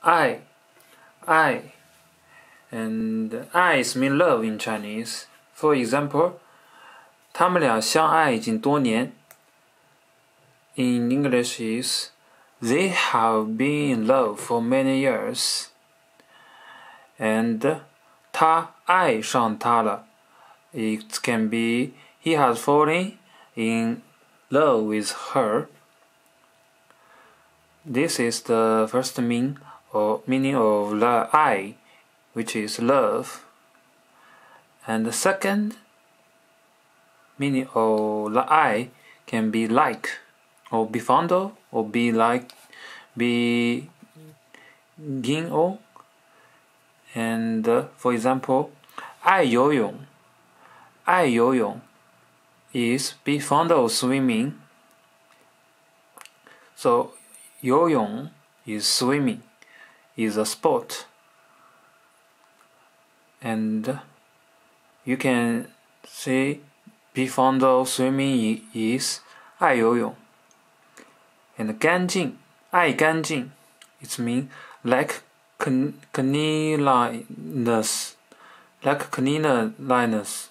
爱爱 and eyes mean love in Chinese. For example, 他们俩相爱已经多年。In English is they have been in love for many years. And 他爱上她了。It can be he has fallen in love with her. This is the first meaning or meaning of la I, which is love, and the second meaning of la I can be like, or bifondo, or be like, be gingo, and uh, for example, I yoyong, I yoyong is be fond of swimming. So yoyong is swimming is a sport. And you can say be fond of swimming is 爱游泳. And 干净，爱干净 it means like cleanliness, like cleanliness.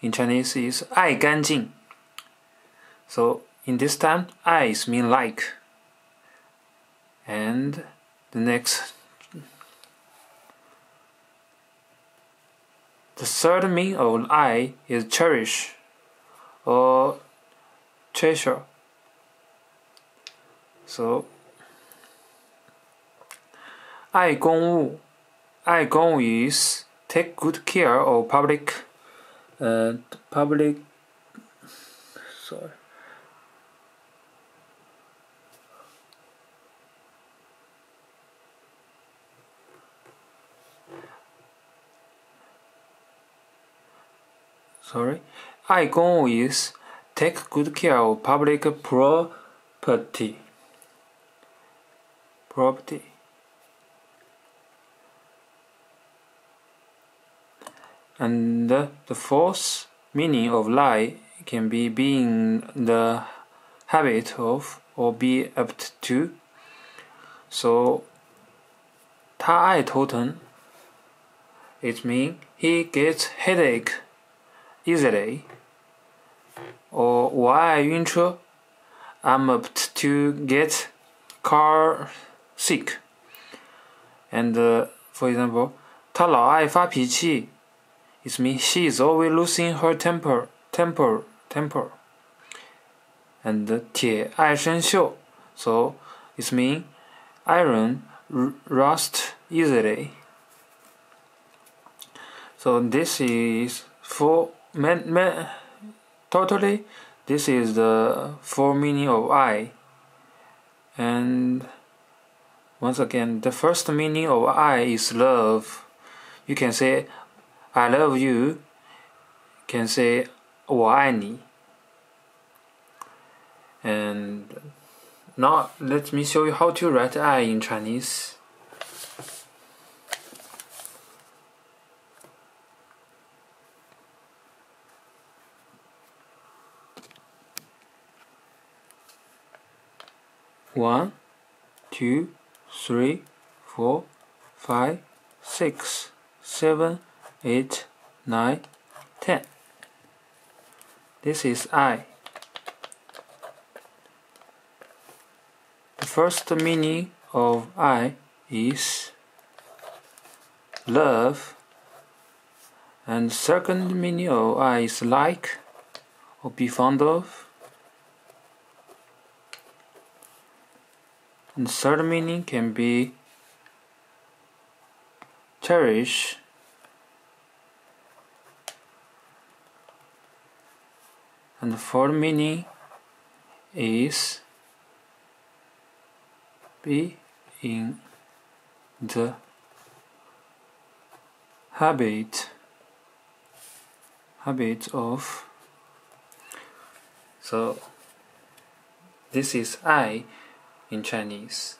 In Chinese is 爱干净. So in this time, eyes mean like. And the next, the third meaning of eye is cherish or treasure. So 爱公务，爱公务 is take good care of public, uh, public. Sorry. sorry, 爱公务 is take good care of public property. Property. And the fourth meaning of lie can be being the habit of or be apt to. So, 他爱头疼 it means he gets headache easily. Or 我爱晕车 I'm apt to get car sick. And uh, for example, 他老爱发脾气 it means she is always losing her temper, temper, temper. And 铁爱生锈 so it means iron rust easily. So this is for man, man, totally this is the full meaning of I. And once again, the first meaning of I is love. You can say I love you. you can say 我爱你. And now let me show you how to write I in Chinese. One, two, three, four, five, six, seven, eight, nine, ten. This is I. The first meaning of I is love, and second meaning of I is like or be fond of. And third meaning can be cherish. And the fourth meaning is be in the habit habit of so this is I in Chinese.